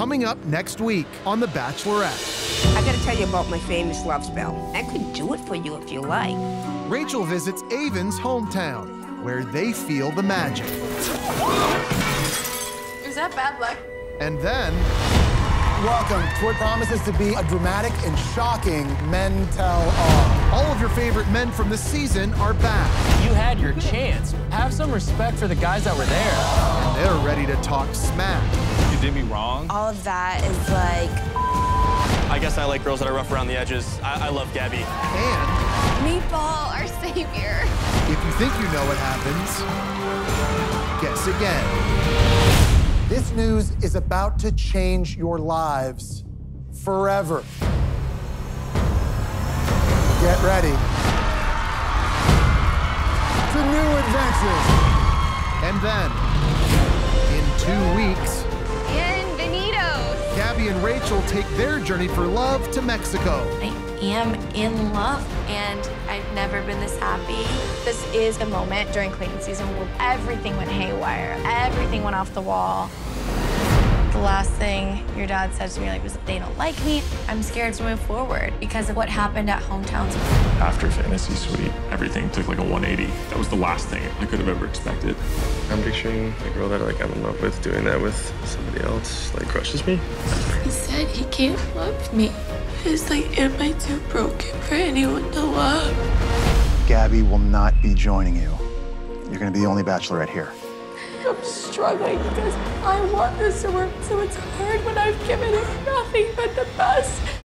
coming up next week on The Bachelorette. I gotta tell you about my famous love spell. I could do it for you if you like. Rachel visits Aven's hometown, where they feel the magic. Is that bad luck? And then Welcome to what promises to be a dramatic and shocking Men Tell All. all of your favorite men from the season are back. You had your chance. Have some respect for the guys that were there. And they're ready to talk smack. You did me wrong. All of that is like I guess I like girls that are rough around the edges. I, I love Gabby. And Meatball, our savior. if you think you know what happens, guess again. This news is about to change your lives forever. Get ready new adventures. And then, in two weeks, Bienvenidos. Gabby and Rachel take their journey for love to Mexico. I am in love and I've never been this happy. This is the moment during Clayton season where everything went haywire. Everything went off the wall. The last thing your dad said to me like was they don't like me. I'm scared to move forward because of what happened at hometowns. After Fantasy Suite, everything took like a 180. That was the last thing I could have ever expected. I'm picturing a girl that like I'm in love with doing that with somebody else like crushes me. He said he can't love me. It's like, am I too broken for anyone to love? Gabby will not be joining you. You're going to be the only bachelorette here. I'm struggling because I want this to work, so it's hard when I've given it nothing but the best.